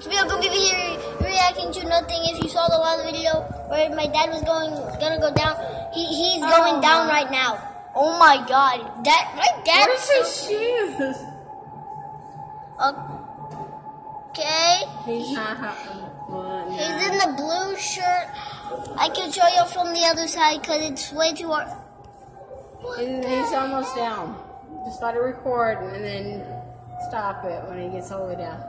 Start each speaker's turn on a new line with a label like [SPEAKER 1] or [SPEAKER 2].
[SPEAKER 1] To be gonna be here reacting to nothing. If you saw the last video where my dad was going gonna go down, he, he's
[SPEAKER 2] oh.
[SPEAKER 1] going
[SPEAKER 2] down
[SPEAKER 1] right now. Oh my god. That my dad
[SPEAKER 2] Where's his shoes?
[SPEAKER 1] Okay.
[SPEAKER 2] He's not having.
[SPEAKER 1] He's in the blue shirt. I can show you from the other side because it's way too hard.
[SPEAKER 2] He's almost down. Just let it record and then stop it when he gets all the way down.